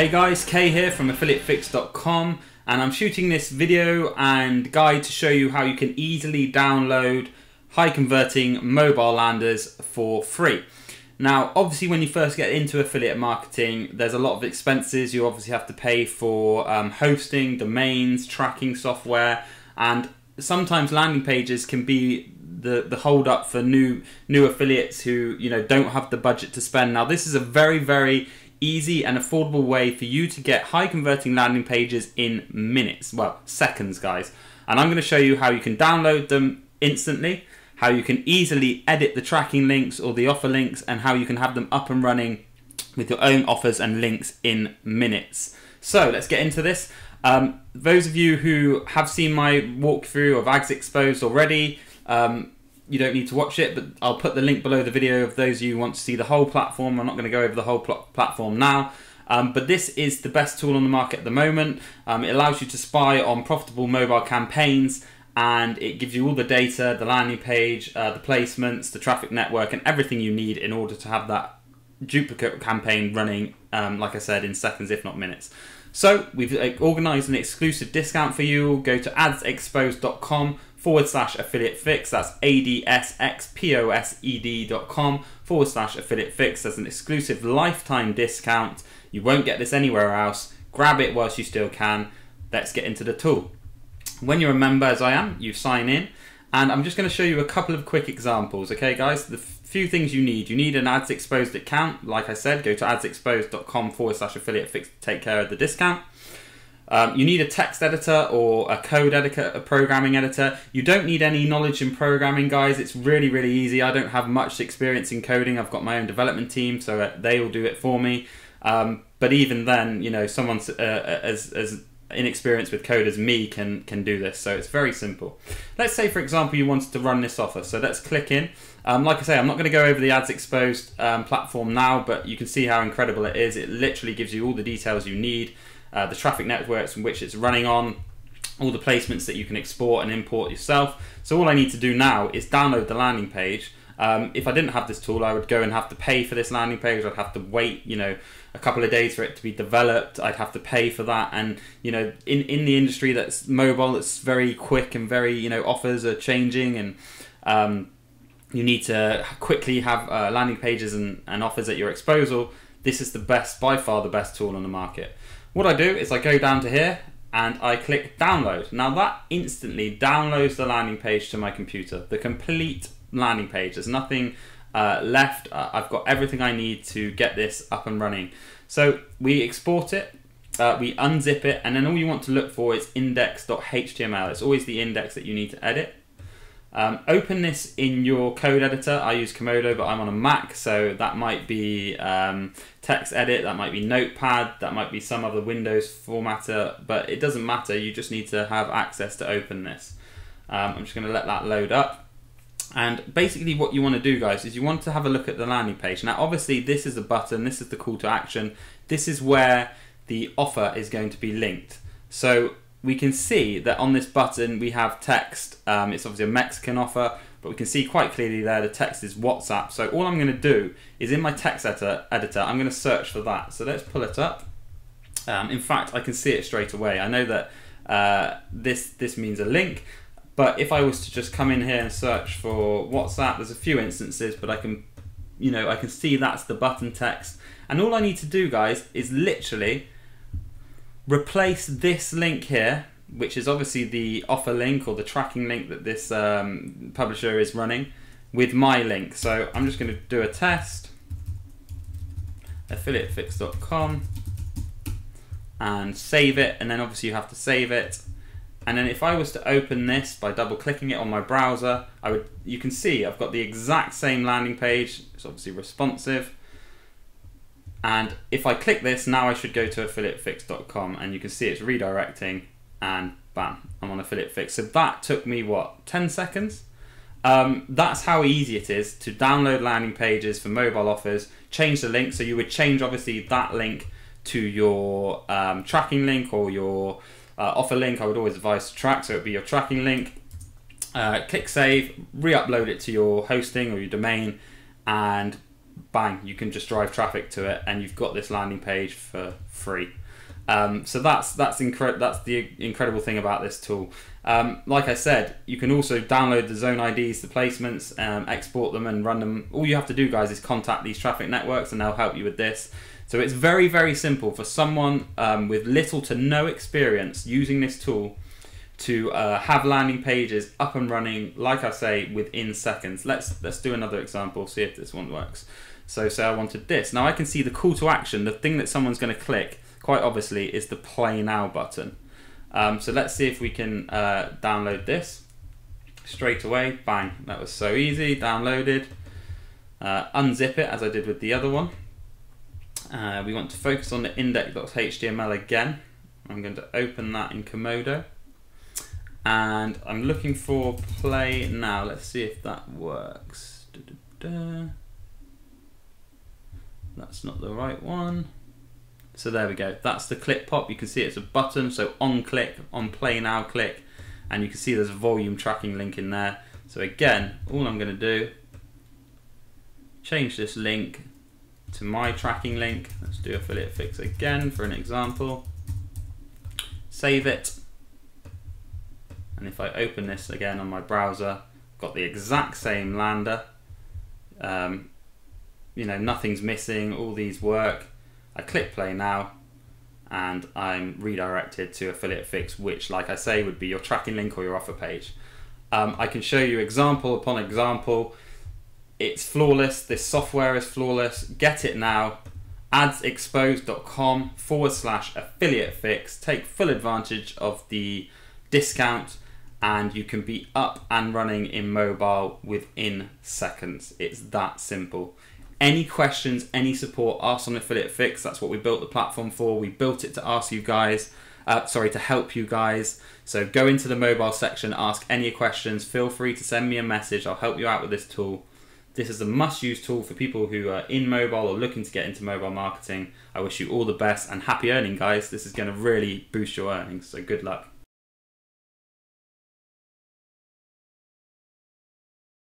Hey guys, Kay here from affiliatefix.com and I'm shooting this video and guide to show you how you can easily download high converting mobile landers for free. Now, obviously, when you first get into affiliate marketing, there's a lot of expenses. You obviously have to pay for um, hosting, domains, tracking software, and sometimes landing pages can be the the hold up for new new affiliates who you know don't have the budget to spend. Now, this is a very very easy and affordable way for you to get high converting landing pages in minutes, well, seconds, guys. And I'm going to show you how you can download them instantly, how you can easily edit the tracking links or the offer links, and how you can have them up and running with your own offers and links in minutes. So let's get into this. Um, those of you who have seen my walkthrough of AdsXposed already, um, you don't need to watch it, but I'll put the link below the video of those of you who want to see the whole platform. I'm not going to go over the whole pl platform now. Um, but this is the best tool on the market at the moment. Um, it allows you to spy on profitable mobile campaigns and it gives you all the data, the landing page, uh, the placements, the traffic network, and everything you need in order to have that duplicate campaign running, um, like I said, in seconds, if not minutes. So we've uh, organized an exclusive discount for you. Go to adsxposed.com forward slash affiliate fix. That's A-D-S-X-P-O-S-E-D dot com forward slash affiliate fix. There's an exclusive lifetime discount. You won't get this anywhere else. Grab it whilst you still can. Let's get into the tool. When you're a member, as I am, you sign in. And I'm just going to show you a couple of quick examples, okay, guys? The few things you need. You need an AdsXposed account. Like I said, go to adsxposed.com forward slash affiliate fix to take care of the discount. Um, you need a text editor or a code editor, a programming editor. You don't need any knowledge in programming, guys. It's really, really easy. I don't have much experience in coding. I've got my own development team, so they will do it for me. Um, but even then, you know, someone uh, as, as inexperienced with code as me can can do this. So it's very simple. Let's say, for example, you wanted to run this offer. So let's click in. Um, like I say, I'm not going to go over the AdsXposed um, platform now, but you can see how incredible it is. It literally gives you all the details you need uh, the traffic networks in which it's running on, all the placements that you can export and import yourself. So all I need to do now is download the landing page. Um, if I didn't have this tool, I would go and have to pay for this landing page. I'd have to wait, you know, a couple of days for it to be developed. I'd have to pay for that, and you know, in in the industry that's mobile, it's very quick and very, you know, offers are changing, and um, you need to quickly have uh, landing pages and, and offers at your disposal. This is the best, by far, the best tool on the market. What I do is I go down to here and I click download. Now that instantly downloads the landing page to my computer, the complete landing page. There's nothing uh, left. Uh, I've got everything I need to get this up and running. So we export it, uh, we unzip it, and then all you want to look for is index.html. It's always the index that you need to edit. Um, open this in your code editor. I use Komodo, but I'm on a Mac, so that might be um, TextEdit, that might be Notepad, that might be some other Windows formatter, but it doesn't matter. You just need to have access to open this. Um, I'm just going to let that load up. And basically, what you want to do, guys, is you want to have a look at the landing page. Now, obviously, this is the button, this is the call to action, this is where the offer is going to be linked. So we can see that on this button we have text. Um, it's obviously a Mexican offer, but we can see quite clearly there the text is WhatsApp. So all I'm going to do is in my text editor, editor I'm going to search for that. So let's pull it up. Um, in fact, I can see it straight away. I know that uh, this this means a link, but if I was to just come in here and search for WhatsApp, there's a few instances, but I can, you know, I can see that's the button text. And all I need to do, guys, is literally replace this link here, which is obviously the offer link or the tracking link that this um, publisher is running, with my link. So I'm just going to do a test, affiliatefix.com, and save it. And then obviously you have to save it. And then if I was to open this by double clicking it on my browser, I would you can see I've got the exact same landing page. It's obviously responsive. And if I click this, now I should go to affiliatefix.com and you can see it's redirecting and bam, I'm on affiliate fix. So that took me what, 10 seconds? Um, that's how easy it is to download landing pages for mobile offers, change the link. So you would change obviously that link to your um, tracking link or your uh, offer link. I would always advise to track, so it would be your tracking link. Uh, click save, re upload it to your hosting or your domain, and bang, you can just drive traffic to it, and you've got this landing page for free. Um, so that's that's incre- that's the incredible thing about this tool. Um, like I said, you can also download the zone IDs, the placements, um, export them, and run them. All you have to do, guys, is contact these traffic networks, and they'll help you with this. So it's very very simple for someone um, with little to no experience using this tool to uh, have landing pages up and running, like I say, within seconds. Let's let's do another example, see if this one works. So say I wanted this. Now I can see the call to action, the thing that someone's going to click, quite obviously, is the play now button. Um, so let's see if we can uh, download this straight away. Bang, that was so easy, downloaded. Uh, unzip it as I did with the other one. Uh, we want to focus on the index.html again. I'm going to open that in Komodo and I'm looking for play now. Let's see if that works. Da, da, da. That's not the right one. So there we go. That's the clip pop. You can see it's a button. So on click, on play now click, and you can see there's a Voluum tracking link in there. So again, all I'm going to do, change this link to my tracking link. Let's do affiliate fix again for an example. Save it and if I open this again on my browser, got the exact same lander. Um, you know, nothing's missing, all these work. I click play now and I'm redirected to Affiliate Fix, which, like I say, would be your tracking link or your offer page. Um, I can show you example upon example. It's flawless. This software is flawless. Get it now. adsxposed.com forward slash affiliate fix. Take full advantage of the discount and you can be up and running in mobile within seconds. It's that simple. Any questions, any support, ask on Affiliate Fix. That's what we built the platform for. We built it to ask you guys, uh, sorry, to help you guys. So go into the mobile section, ask any questions. Feel free to send me a message. I'll help you out with this tool. This is a must use tool for people who are in mobile or looking to get into mobile marketing. I wish you all the best and happy earning, guys. This is going to really boost your earnings. So good luck.